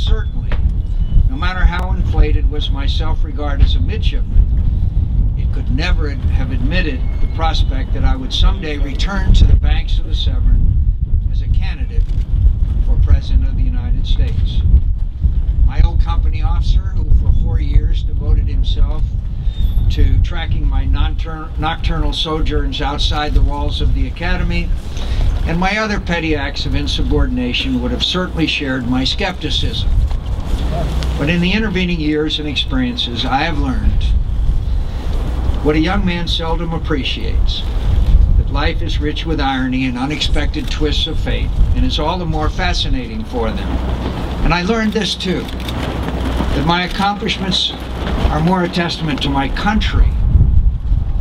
certainly, no matter how inflated was my self-regard as a midshipman, it could never have admitted the prospect that I would someday return to the banks of the Severn as a candidate for President of the United States. My old company officer, who for four years devoted himself to tracking my nocturnal sojourns outside the walls of the Academy, and my other petty acts of insubordination would have certainly shared my skepticism. But in the intervening years and experiences, I have learned what a young man seldom appreciates that life is rich with irony and unexpected twists of fate, and is all the more fascinating for them. And I learned this too that my accomplishments are more a testament to my country,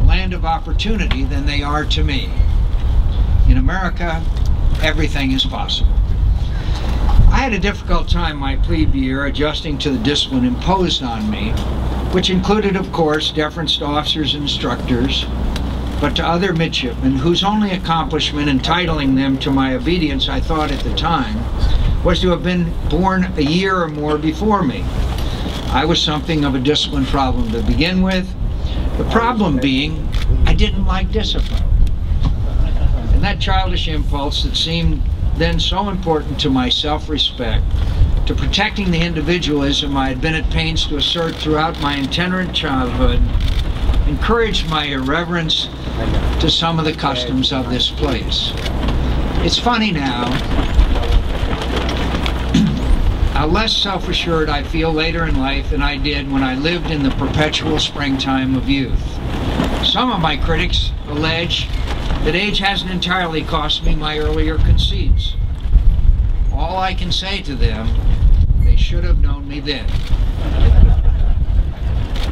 a land of opportunity, than they are to me. In America, everything is possible. I had a difficult time my plebe year adjusting to the discipline imposed on me, which included, of course, deference to officers and instructors, but to other midshipmen whose only accomplishment entitling them to my obedience, I thought at the time, was to have been born a year or more before me. I was something of a discipline problem to begin with. The problem being, I didn't like discipline. Childish impulse that seemed then so important to my self-respect, to protecting the individualism I had been at pains to assert throughout my itinerant childhood, encouraged my irreverence to some of the customs of this place. It's funny now how less self-assured I feel later in life than I did when I lived in the perpetual springtime of youth. Some of my critics allege that age hasn't entirely cost me my earlier conceits. All I can say to them, they should have known me then.